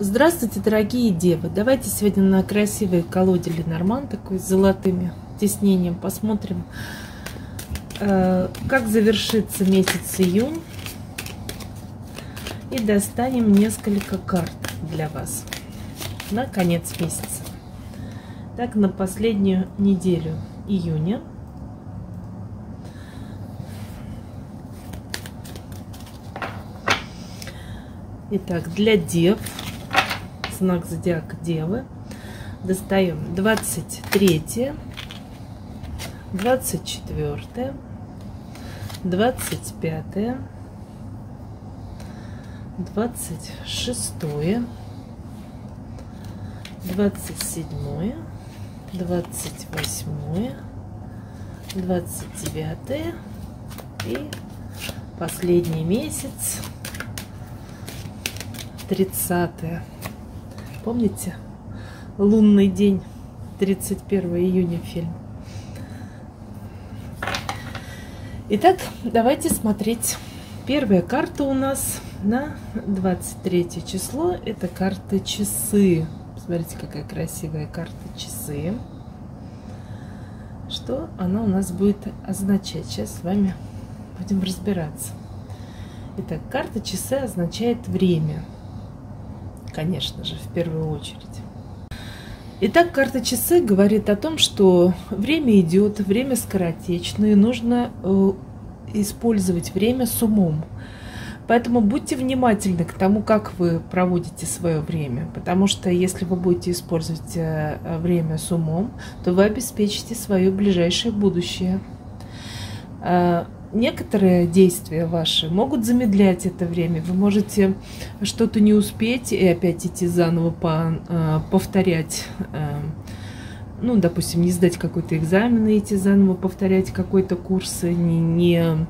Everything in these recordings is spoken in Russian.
Здравствуйте, дорогие девы! Давайте сегодня на красивый колоде Ленорман, такой с золотыми тиснением, посмотрим, э, как завершится месяц июнь. И достанем несколько карт для вас на конец месяца. Так, на последнюю неделю июня. Итак, для дев знак зодиака Девы. Достаем 23, 24, 25, 26, 27, 28, 29 и последний месяц 30 Помните? Лунный день, 31 июня фильм. Итак, давайте смотреть. Первая карта у нас на 23 число. Это карта часы. Смотрите, какая красивая карта часы. Что она у нас будет означать? Сейчас с вами будем разбираться. Итак, карта часы означает время конечно же, в первую очередь. Итак, карта часы говорит о том, что время идет, время скоротечно, и нужно э, использовать время с умом. Поэтому будьте внимательны к тому, как вы проводите свое время, потому что если вы будете использовать э, время с умом, то вы обеспечите свое ближайшее будущее. Некоторые действия ваши могут замедлять это время. Вы можете что-то не успеть и опять идти заново по, э, повторять. Э, ну, допустим, не сдать какой-то экзамен и идти заново повторять какой-то курс, не, не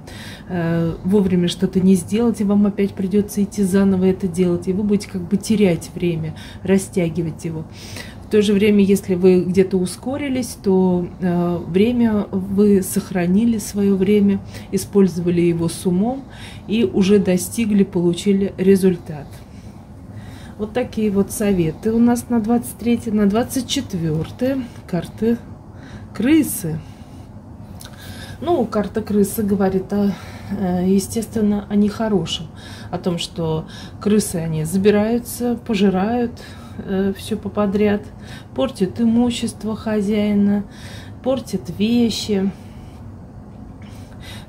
э, вовремя что-то не сделать, и вам опять придется идти заново это делать, и вы будете как бы терять время, растягивать его то же время, если вы где-то ускорились, то э, время вы сохранили свое время, использовали его с умом и уже достигли, получили результат. Вот такие вот советы у нас на 23 на 24 карты крысы. Ну, карта крысы говорит, о, э, естественно, о нехорошем. О том, что крысы, они забираются, пожирают, э, все поподряд, портит имущество хозяина, портит вещи.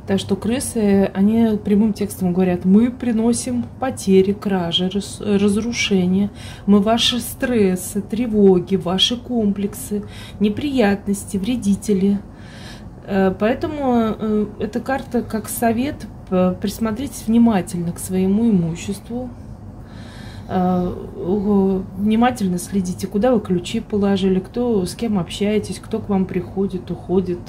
Так что крысы, они прямым текстом говорят, мы приносим потери, кражи, разрушения, мы ваши стрессы, тревоги, ваши комплексы, неприятности, вредители. Э, поэтому э, эта карта как совет, присмотритесь внимательно к своему имуществу, внимательно следите, куда вы ключи положили, кто с кем общаетесь, кто к вам приходит, уходит,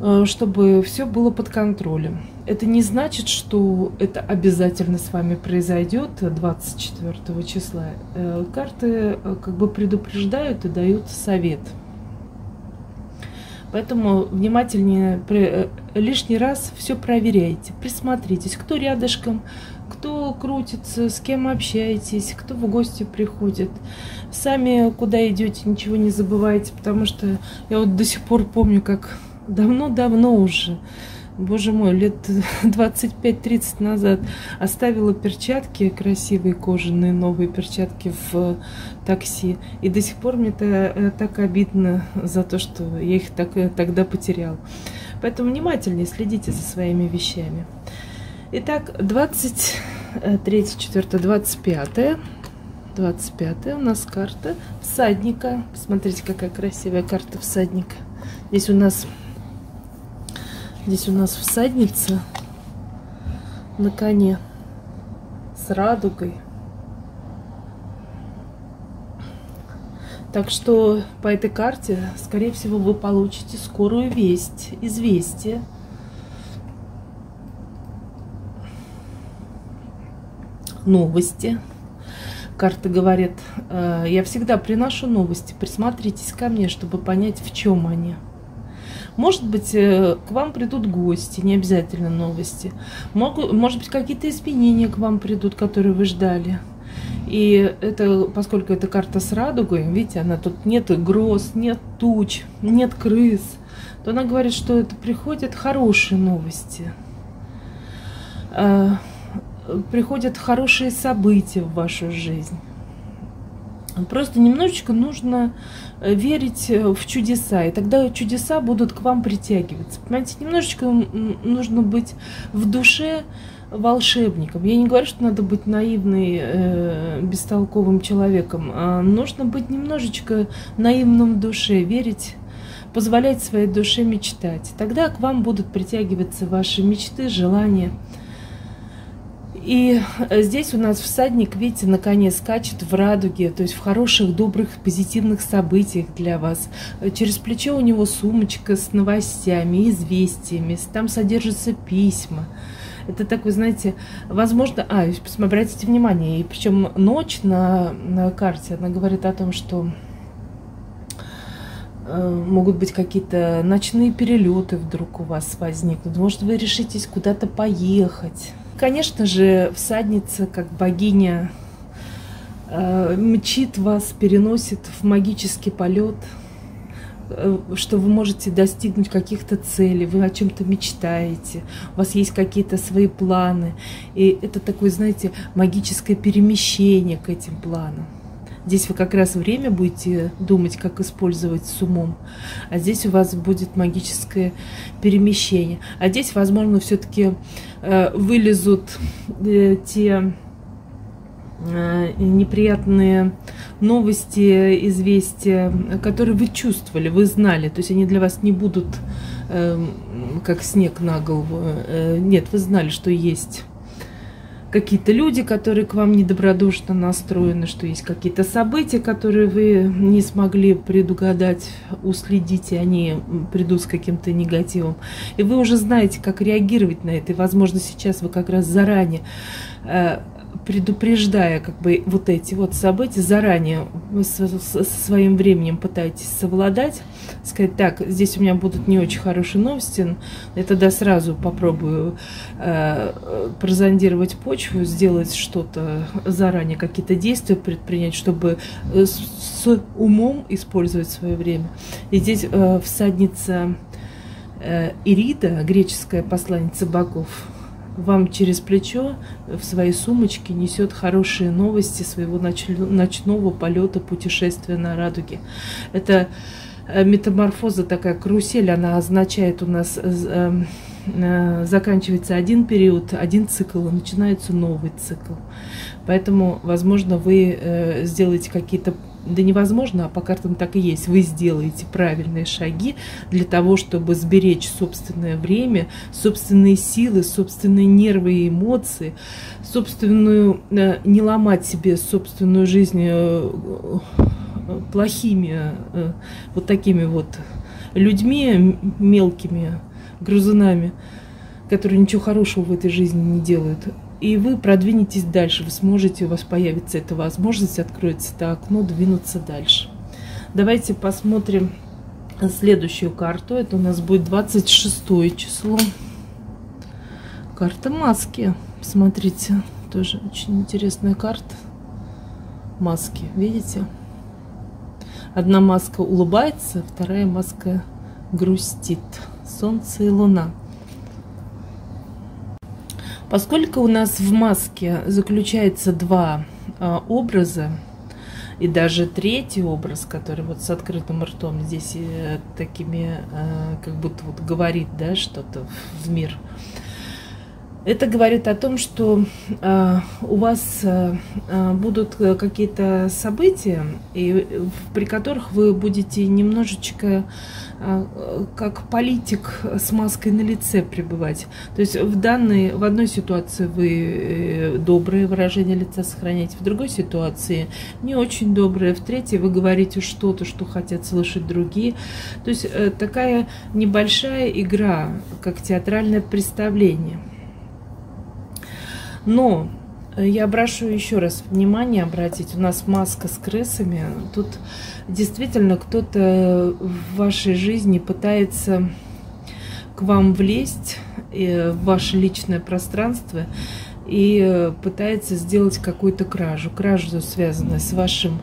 э, чтобы все было под контролем. Это не значит, что это обязательно с вами произойдет 24 числа. Э, карты как бы предупреждают и дают совет. Поэтому внимательнее, лишний раз все проверяйте, присмотритесь, кто рядышком, кто крутится, с кем общаетесь, кто в гости приходит. Сами куда идете, ничего не забывайте, потому что я вот до сих пор помню, как давно-давно уже, боже мой, лет 25-30 назад оставила перчатки, красивые кожаные новые перчатки в такси. И до сих пор мне это э, так обидно за то, что я их так, э, тогда потерял. Поэтому внимательнее следите за своими вещами. Итак, 23, 4, 25. 25 у нас карта всадника. Посмотрите, какая красивая карта всадника. Здесь у нас здесь у нас всадница на коне с радугой. Так что по этой карте, скорее всего, вы получите скорую весть, известие новости. Карта говорит, «Э, я всегда приношу новости, присмотритесь ко мне, чтобы понять, в чем они. Может быть, э, к вам придут гости, не обязательно новости. Могу, может быть, какие-то изменения к вам придут, которые вы ждали. И это, поскольку это карта с радугой, видите, она тут нет гроз, нет туч, нет крыс, то она говорит, что это приходят хорошие новости. Приходят хорошие события в вашу жизнь. Просто немножечко нужно э, верить э, в чудеса, и тогда чудеса будут к вам притягиваться. Понимаете, немножечко нужно быть в душе волшебником. Я не говорю, что надо быть наивным, э, бестолковым человеком, а нужно быть немножечко наивным в душе, верить позволять своей душе мечтать. Тогда к вам будут притягиваться ваши мечты, желания. И э, здесь у нас всадник, видите, наконец скачет в радуге, то есть в хороших, добрых, позитивных событиях для вас. Через плечо у него сумочка с новостями, известиями, там содержатся письма. Это так, вы знаете, возможно... А, обратите внимание, и причем ночь на, на карте, она говорит о том, что э, могут быть какие-то ночные перелеты вдруг у вас возникнут. Может, вы решитесь куда-то поехать Конечно же, всадница, как богиня, э, мчит вас, переносит в магический полет, э, что вы можете достигнуть каких-то целей, вы о чем-то мечтаете, у вас есть какие-то свои планы. И это такое, знаете, магическое перемещение к этим планам. Здесь вы как раз время будете думать, как использовать с умом. А здесь у вас будет магическое перемещение. А здесь, возможно, все-таки э, вылезут э, те э, неприятные новости, известия, которые вы чувствовали, вы знали. То есть они для вас не будут э, как снег на голову. Э, нет, вы знали, что есть какие-то люди, которые к вам недобродушно настроены, что есть какие-то события, которые вы не смогли предугадать, уследить, и они придут с каким-то негативом. И вы уже знаете, как реагировать на это. И, возможно, сейчас вы как раз заранее э, предупреждая как бы вот эти вот события, заранее со, со своим временем пытаетесь совладать, сказать, так, здесь у меня будут не очень хорошие новости, я тогда сразу попробую э, прозондировать почву, сделать что-то заранее, какие-то действия предпринять, чтобы э, с, с умом использовать свое время. И здесь э, всадница э, Ирида, греческая посланница богов, вам через плечо в своей сумочке несет хорошие новости своего ночного полета путешествия на радуге. Это э, метаморфоза такая карусель, она означает у нас э, эм, э, заканчивается один период, один цикл, начинается новый цикл. Поэтому, возможно, вы сделаете какие-то да невозможно, а по картам так и есть. Вы сделаете правильные шаги для того, чтобы сберечь собственное время, собственные силы, собственные нервы и эмоции, собственную, э, не ломать себе собственную жизнь э, плохими э, вот такими вот людьми мелкими, грузунами, которые ничего хорошего в этой жизни не делают и вы продвинетесь дальше. Вы сможете, у вас появится эта возможность, откроется это окно, двинуться дальше. Давайте посмотрим следующую карту. Это у нас будет 26 число. Карта маски. Смотрите, тоже очень интересная карта. Маски, видите? Одна маска улыбается, вторая маска грустит. Солнце и луна. Поскольку у нас в маске заключается два э, образа, и даже третий образ, который вот с открытым ртом здесь э, такими, э, как будто вот говорит, да, что-то в мир, это говорит о том, что э, у вас э, будут какие-то события, и, при которых вы будете немножечко э, как политик с маской на лице пребывать. То есть в данной, в одной ситуации вы доброе выражение лица сохраняете, в другой ситуации не очень доброе, в третьей вы говорите что-то, что хотят слышать другие. То есть э, такая небольшая игра, как театральное представление – но э, я прошу еще раз внимание обратить. У нас маска с крысами. Тут действительно кто-то в вашей жизни пытается к вам влезть э, в ваше личное пространство и пытается сделать какую-то кражу. Кражу, связанную с вашим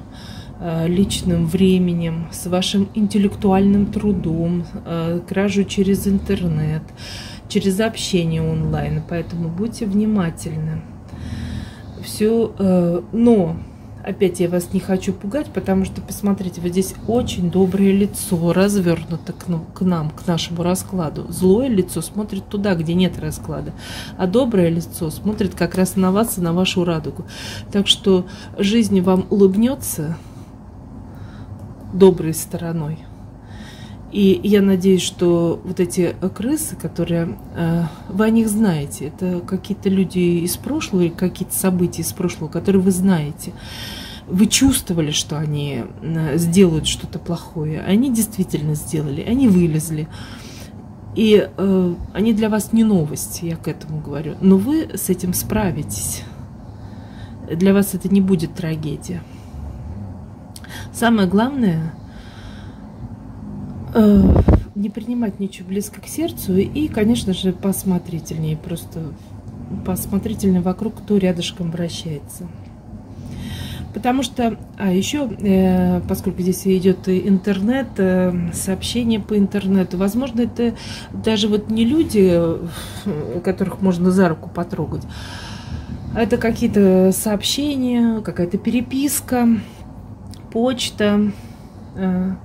Э, личным временем, с вашим интеллектуальным трудом, кражу через интернет, через общение онлайн. Поэтому будьте внимательны. Все, э, но опять я вас не хочу пугать, потому что, посмотрите, вот здесь очень доброе лицо развернуто к, ну, к нам, к нашему раскладу. Злое лицо смотрит туда, где нет расклада, а доброе лицо смотрит как раз на вас и на вашу радугу. Так что жизнь вам улыбнется, доброй стороной. И я надеюсь, что вот эти крысы, которые э, вы о них знаете, это какие-то люди из прошлого или какие-то события из прошлого, которые вы знаете. Вы чувствовали, что они э, сделают что-то плохое. Они действительно сделали, они вылезли. И э, они для вас не новость, я к этому говорю. Но вы с этим справитесь. Для вас это не будет трагедия. Самое главное э, не принимать ничего близко к сердцу и, конечно же, посмотрительнее, просто посмотрительнее вокруг, кто рядышком вращается. Потому что, а еще, э, поскольку здесь идет интернет, э, сообщения по интернету, возможно, это даже вот не люди, э, которых можно за руку потрогать, а это какие-то сообщения, какая-то переписка, почта, э,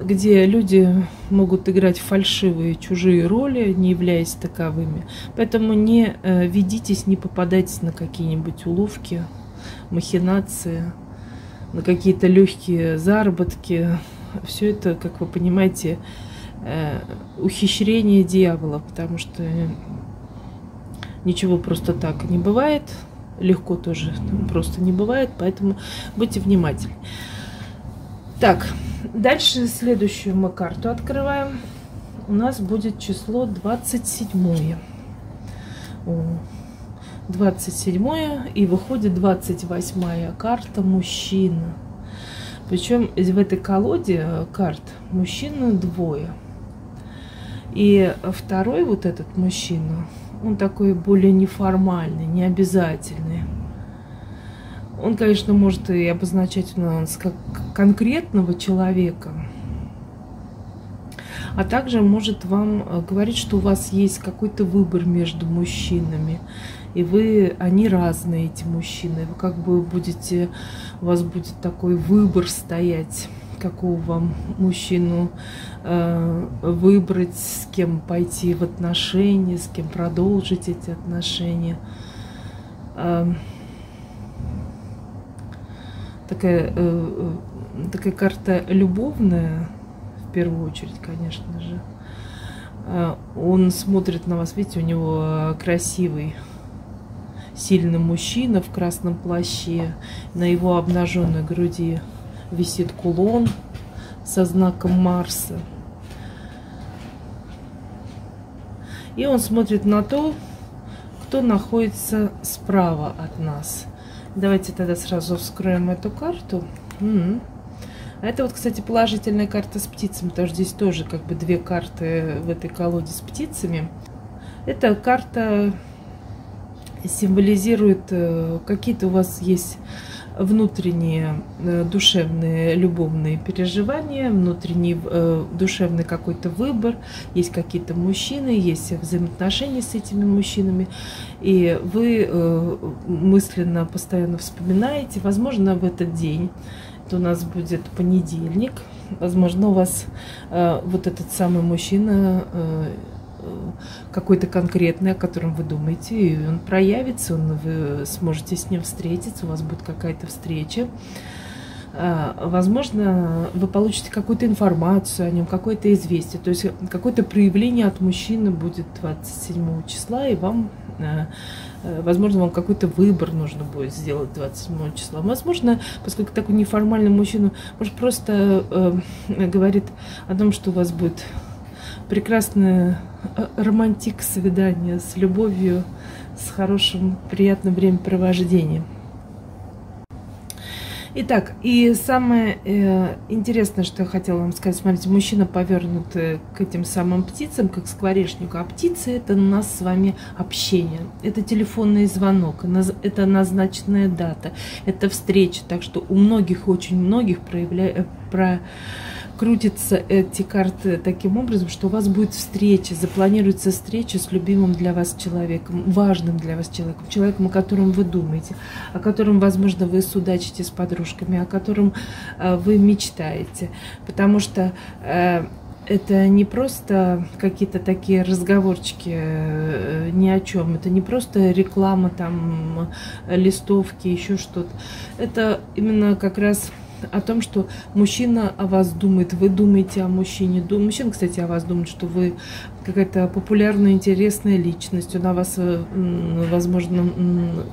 где люди могут играть фальшивые чужие роли, не являясь таковыми. Поэтому не э, ведитесь, не попадайтесь на какие-нибудь уловки, махинации, на какие-то легкие заработки. Все это, как вы понимаете, э, ухищрение дьявола, потому что ничего просто так не бывает легко тоже просто не бывает, поэтому будьте внимательны. Так, дальше следующую мы карту открываем. У нас будет число 27. 27 и выходит 28 карта мужчина. Причем в этой колоде карт мужчина двое. И второй вот этот мужчина, он такой более неформальный, необязательный. Он, конечно, может и обозначать нас как конкретного человека, а также может вам э, говорить, что у вас есть какой-то выбор между мужчинами, и вы, они разные, эти мужчины. Вы как бы будете, у вас будет такой выбор стоять какого вам мужчину э, выбрать, с кем пойти в отношения, с кем продолжить эти отношения. Э, такая, э, э, такая карта любовная, в первую очередь, конечно же. Э, он смотрит на вас, видите, у него красивый сильный мужчина в красном плаще, на его обнаженной груди висит кулон со знаком Марса. И он смотрит на то, кто находится справа от нас. Давайте тогда сразу вскроем эту карту. А это вот, кстати, положительная карта с птицами, потому что здесь тоже как бы две карты в этой колоде с птицами. Эта карта символизирует э, какие-то у вас есть внутренние э, душевные любовные переживания, внутренний э, душевный какой-то выбор, есть какие-то мужчины, есть взаимоотношения с этими мужчинами, и вы э, мысленно постоянно вспоминаете, возможно, в этот день, это у нас будет понедельник, возможно, у вас вот этот самый мужчина какой-то конкретный, о котором вы думаете, и он проявится, он, вы сможете с ним встретиться, у вас будет какая-то встреча. А, возможно, вы получите какую-то информацию о нем, какое-то известие, то есть какое-то проявление от мужчины будет 27 числа, и вам, э, э, возможно, вам какой-то выбор нужно будет сделать 27 числа. Возможно, поскольку такой неформальный мужчина, может, просто э, говорит о том, что у вас будет прекрасное э, романтик свидание с любовью, с хорошим, приятным времяпровождением. Итак, и самое э, интересное, что я хотела вам сказать, смотрите, мужчина повернут э, к этим самым птицам, как скворечнику, а птицы это у нас с вами общение, это телефонный звонок, это назначенная дата, это встреча, так что у многих, очень многих проявляет, э, про крутятся эти карты таким образом, что у вас будет встреча, запланируется встреча с любимым для вас человеком, важным для вас человеком, человеком, о котором вы думаете, о котором, возможно, вы судачите с подружками, о котором э, вы мечтаете. Потому что э, это не просто какие-то такие разговорчики э, ни о чем. Это не просто реклама, там, листовки, еще что-то. Это именно как раз о том, что мужчина о вас думает, вы думаете о мужчине. Мужчина, кстати, о вас думает, что вы какая-то популярная, интересная личность. Он о вас, э, возможно,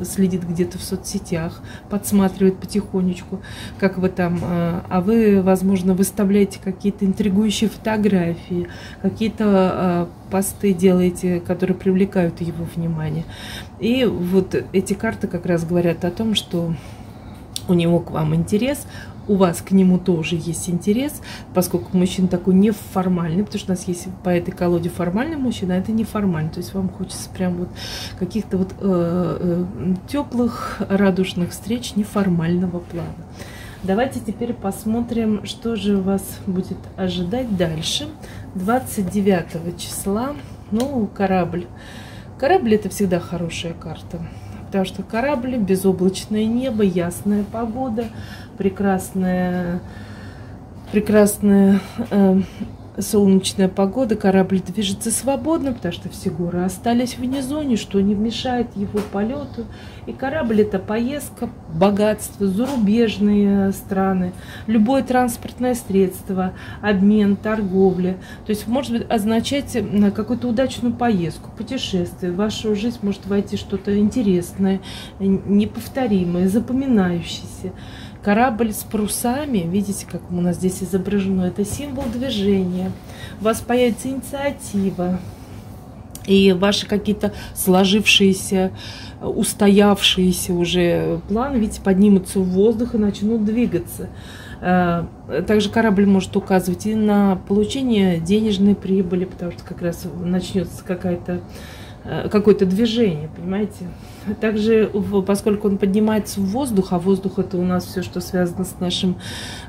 следит где-то в соцсетях, подсматривает потихонечку, как вы там. Э, а вы, возможно, выставляете какие-то интригующие фотографии, какие-то э, посты делаете, которые привлекают его внимание. И вот эти карты как раз говорят о том, что у него к вам интерес, у вас к нему тоже есть интерес, поскольку мужчина такой неформальный, потому что у нас есть по этой колоде формальный мужчина, а это неформальный. То есть вам хочется прям вот каких-то вот э, э, теплых, радужных встреч неформального плана. Давайте теперь посмотрим, что же вас будет ожидать дальше. 29 числа, ну, корабль. Корабль это всегда хорошая карта потому что корабль, безоблачное небо, ясная погода, прекрасная, прекрасная э, солнечная погода, корабль движется свободно, потому что все горы остались внизу, ничто не мешает его полету. И корабль это поездка, богатство, зарубежные страны, любое транспортное средство, обмен, торговля. То есть может быть означать какую-то удачную поездку, путешествие. В вашу жизнь может войти что-то интересное, неповторимое, запоминающееся. Корабль с парусами, видите, как у нас здесь изображено, это символ движения. У вас появится инициатива, и ваши какие-то сложившиеся, устоявшиеся уже планы, видите, поднимутся в воздух и начнут двигаться. Э, также корабль может указывать и на получение денежной прибыли, потому что как раз начнется какая-то Э, какое-то движение, понимаете? Также, поскольку он поднимается в воздух, а воздух это у нас все, что связано с нашими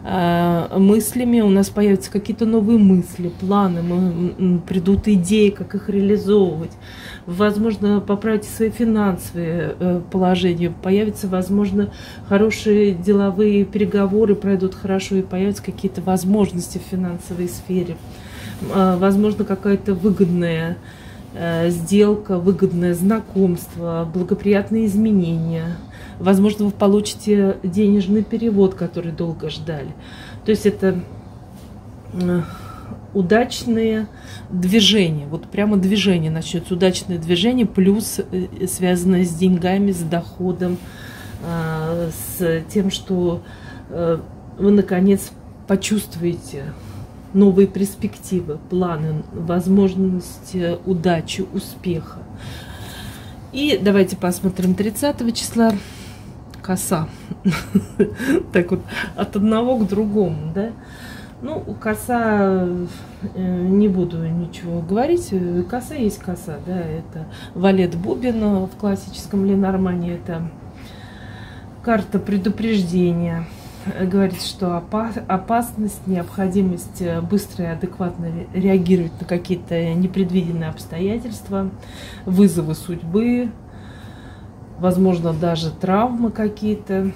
э, мыслями, у нас появятся какие-то новые мысли, планы, мы, придут идеи, как их реализовывать. Возможно, поправите свои финансовые э, положения, появятся, возможно, хорошие деловые переговоры пройдут хорошо и появятся какие-то возможности в финансовой сфере. Э, возможно, какая-то выгодная сделка, выгодное знакомство, благоприятные изменения. Возможно, вы получите денежный перевод, который долго ждали. То есть это э, удачные движения. Вот прямо движение начнется. Удачное движение плюс э, связанное с деньгами, с доходом, с тем, что вы наконец почувствуете новые перспективы, планы, возможности удачи, успеха. И давайте посмотрим 30 числа коса. Так вот, от одного к другому, да. Ну, коса, э, не буду ничего говорить, коса есть коса, да, это валет Бубина в классическом Ленормане, это карта предупреждения говорит, что опасность, необходимость э, быстро и адекватно реагировать на какие-то непредвиденные обстоятельства, вызовы судьбы, возможно, даже травмы какие-то.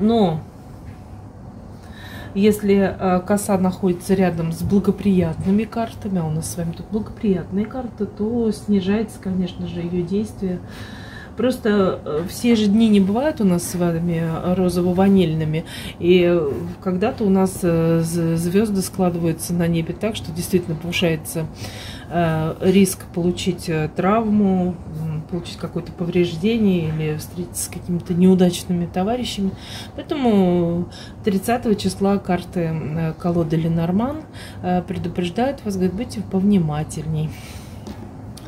Но если э, коса находится рядом с благоприятными картами, а у нас с вами тут благоприятные карты, то снижается, конечно же, ее действие Просто э, все же дни не бывают у нас с вами розово-ванильными. И когда-то у нас э, звезды складываются на небе так, что действительно повышается э, риск получить травму, получить какое-то повреждение или встретиться с какими-то неудачными товарищами. Поэтому 30 числа карты колоды Ленорман предупреждают вас, говорит, будьте повнимательней.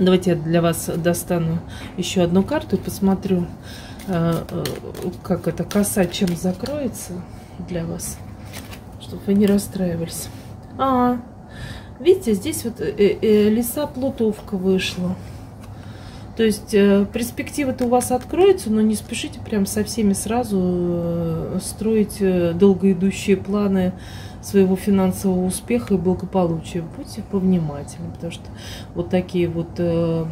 Давайте я для вас достану еще одну карту и посмотрю, э, э, как это, коса чем закроется для вас, чтобы вы не расстраивались. А, видите, здесь вот э, леса плутовка вышла. То есть перспективы-то у вас откроются, но не спешите прям со всеми сразу строить долгоидущие планы своего финансового успеха и благополучия. Будьте повнимательны, потому что вот такие вот э,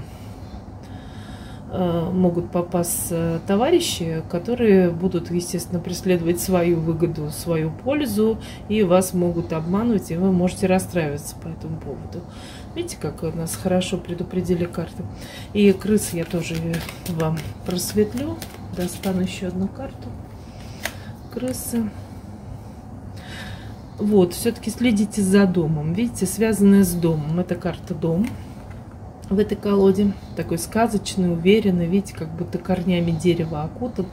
э, могут попасть товарищи, которые будут, естественно, преследовать свою выгоду, свою пользу, и вас могут обманывать, и вы можете расстраиваться по этому поводу. Видите, как нас хорошо предупредили карты. И крыс я тоже вам просветлю. Достану еще одну карту. Крысы. Вот, все-таки следите за домом. Видите, связанная с домом. Это карта дом в этой колоде. Такой сказочный, уверенный. Видите, как будто корнями дерева окутан.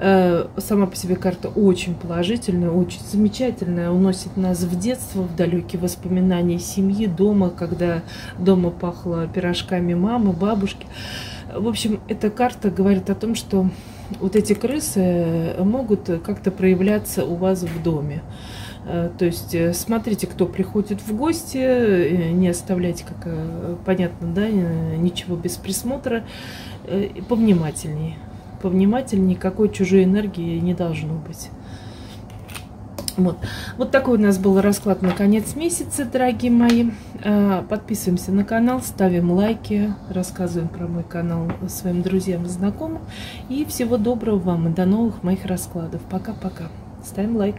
Э, сама по себе карта очень положительная, очень замечательная, уносит нас в детство, в далекие воспоминания семьи, дома, когда дома пахло пирожками мамы, бабушки. В общем, эта карта говорит о том, что вот эти крысы могут как-то проявляться у вас в доме. Э, то есть э, смотрите, кто приходит в гости, не оставляйте, как понятно, да, ничего без присмотра, повнимательнее повнимательнее, никакой чужой энергии не должно быть. Вот. вот такой у нас был расклад на конец месяца, дорогие мои. Подписываемся на канал, ставим лайки, рассказываем про мой канал своим друзьям и знакомым. И всего доброго вам и до новых моих раскладов. Пока-пока. Ставим лайк.